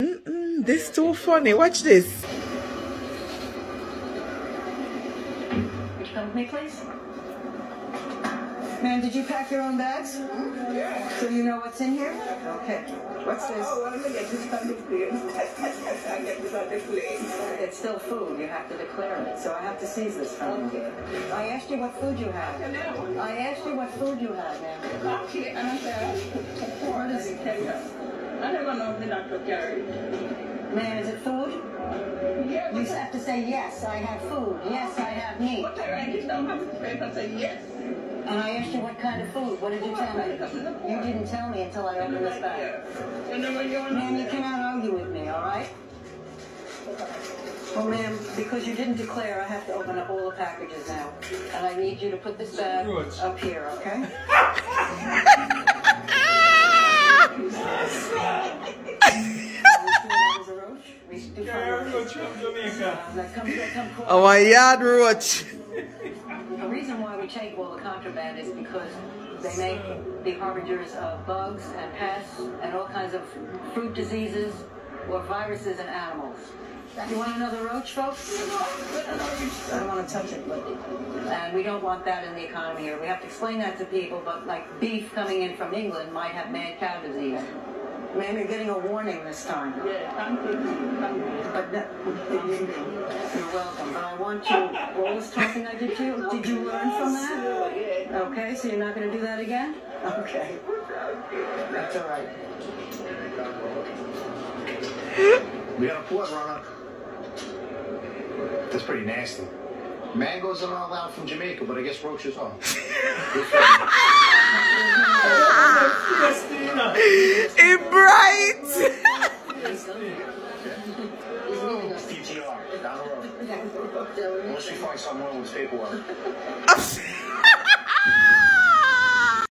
Mm-mm, this too funny. Watch this. Would you come with me, please? Ma'am, did you pack your own bags? Yeah. So you know what's in here? Okay. What's this? Oh, I'm gonna get this on the plane. I get this on the plane. It's still food. You have to declare it. So I have to seize this from you. I asked you what food you have. Hello. I asked you what food you have, ma'am. Okay, and I said, what is it, carry on? I never know the doctor carry. Ma'am, is it food? Yeah, You have to say, yes, I have food. Yes, I have meat. but I write it down on the paper say yes. And I asked you what kind of food. What did you tell me? You didn't tell me until I opened this bag. And then when you're Ma'am, you cannot argue with me, all right? Well, ma'am, because you didn't declare, I have to open up all the packages now. And I need you to put this bag up here, okay? close. Our yard roach. The reason why we take all the contraband is because they make the harbingers of bugs and pests and all kinds of fruit diseases or viruses in animals. You want another roach, folks? I don't want to touch it, but and we don't want that in the economy here. We have to explain that to people, but like beef coming in from England might have mad cow disease. Ma'am, you're getting a warning this time. Yeah, thank you. Thank you. But that, you're welcome. But I want you, what was talking I did to you, did you learn from that? Yeah. Okay, so you're not going to do that again? Okay. That's all right. We got a port runner. That's pretty nasty. Mangoes are not allowed from Jamaica, but I guess roaches are. Right? PTR, down the road. Unless we find someone with paperwork.